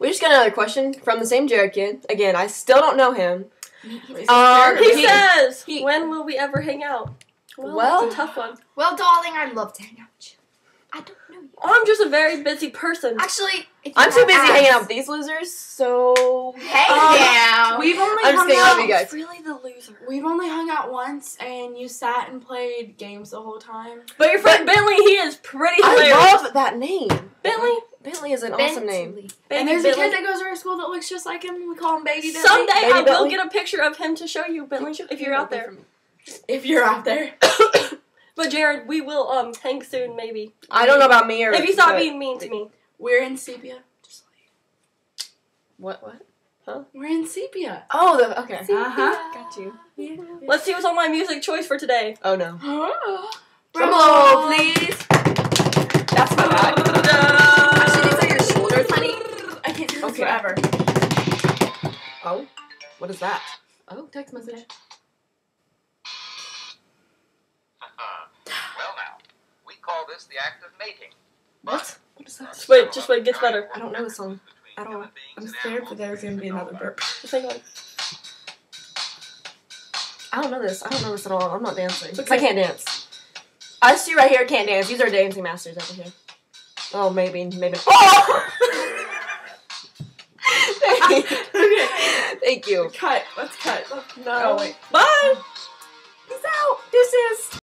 We just got another question from the same Jared kid. Again, I still don't know him. He's Um. He He- says, he- "When will we ever hang out?" Well, Well- that's a tough one. well, darling, I'd love to hang out with you. I don't know you. I'm just a very busy person. Actually, if you I'm too busy asked- hanging out with these losers, so Hey Um, now. We've only I'm just hung kidding, love out. you guys. really the loser. We've only hung out once, and you sat and played games the whole time. But your friend Bentley, he is pretty I hilarious. love that name. Bentley, Bentley is an awesome name. Bentley. and there's Bentley. a kid that goes to our school that looks just like him. We call him Baby Bentley. Someday Baby I will get a picture of him to show you, Bentley, if you're out there. If you're out there. But Jared, we will um hang soon, maybe. I don't know about me or If you stop being mean to me. We're in sepia. Just like What? What? Huh? We're in sepia. Oh, the okay. Uh-huh. Got you. Yeah. Let's see what's on my music choice for today. Oh no. Drum roll, please. Oh, what is that? Oh, text message. well now, we call this the act of mating. What? What is that? Just wait, just wait, it gets better. I don't know the song. at don't. I'm scared that there's gonna be another burp. Just hang on. I don't know this. I don't know this at all. I'm not dancing. okay. I can't dance. Us two right here can't dance. These are dancing masters over here. Oh, maybe, maybe. Oh! okay. Thank you. Cut. Let's cut. Let's- No. Oh wait. Bye! Peace out. Deuces.